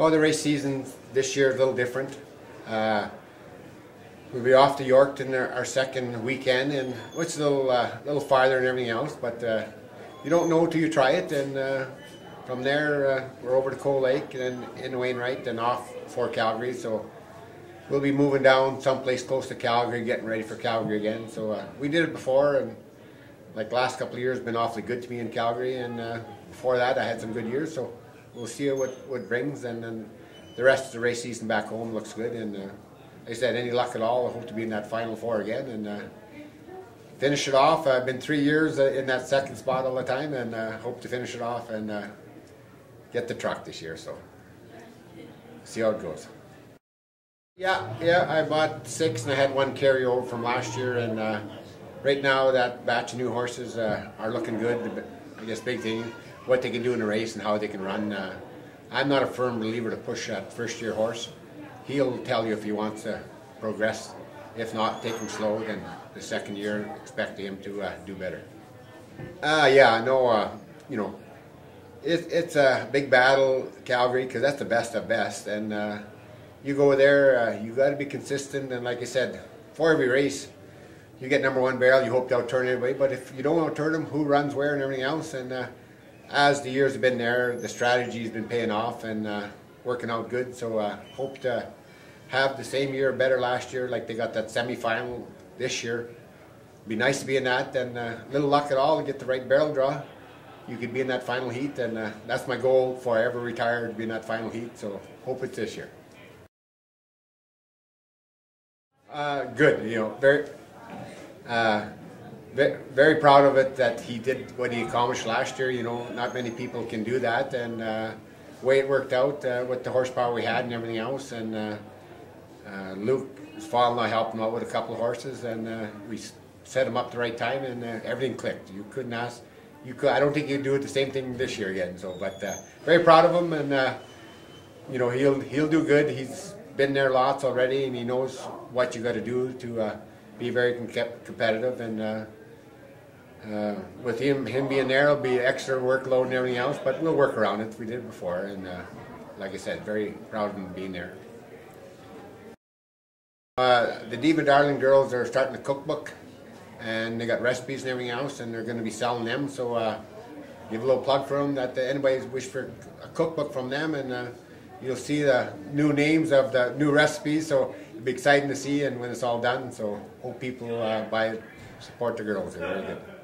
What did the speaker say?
Oh, the race season this year is a little different. Uh, we'll be off to Yorkton our, our second weekend, and is a little, uh, little farther than everything else. But uh, you don't know till you try it, and uh, from there uh, we're over to Cold Lake and then in Wainwright, and off for Calgary. So we'll be moving down someplace close to Calgary, getting ready for Calgary again. So uh, we did it before, and like last couple of years, been awfully good to me in Calgary, and before that I had some good years. So we'll see what what brings, and then the rest of the race season back home looks good. And uh, like I said, any luck at all, I hope to be in that final four again and uh, finish it off. I've been three years uh, in that second spot all the time, and uh, hope to finish it off and uh, get the truck this year. So see how it goes. Yeah, yeah, I bought six and I had one carryover from last year, and uh, right now that batch of new horses are looking good. I guess big thing what they can do in a race and how they can run. Uh, I'm not a firm believer to push that first year horse. He'll tell you if he wants to progress. If not, take him slow. Then the second year, expect him to uh, do better. Uh, yeah, I know. Uh, you know, it, it's a big battle, Calgary, because that's the best of best. And uh, you go there, uh, you got to be consistent. And like I said, for every race, you get number one barrel. You hope to outturn anybody. But if you don't turn them, who runs where and everything else, and uh, as the years have been there, the strategy has been paying off and uh, working out good. So uh, hope to have the same year, better last year, like they got that semi-final this year. Be nice to be in that, and uh, little luck at all to get the right barrel draw. You could be in that final heat, and uh, that's my goal before I ever retire to be in that final heat. So hope it's this year. Uh, good, you know, very. Uh, very proud of it that he did what he accomplished last year. You know, not many people can do that, and uh, way it worked out uh, with the horsepower we had and everything else. And uh, uh Luke, his father I helped him out with a couple of horses, and uh, we set him up the right time, and uh, everything clicked. You couldn't ask. You could. I don't think you'd do it the same thing this year again. So, but very proud of him, and you know he'll he'll do good. He's been there lots already, and he knows what you got to do to be very competitive and uh, with him him being there, it'll be extra workload and everything else, but we'll work around it. We did it before, and uh, like I said, very proud of him being there. Uh, the Diva Darling girls are starting a cookbook, and they got recipes and everything else, and they're going to be selling them. So uh, give a little plug for them that anybody's wish for a cookbook from them, and uh, you'll see the new names of the new recipes. So it'll be exciting to see, and when it's all done. So hope people uh, buy it, support the girls. They're very good.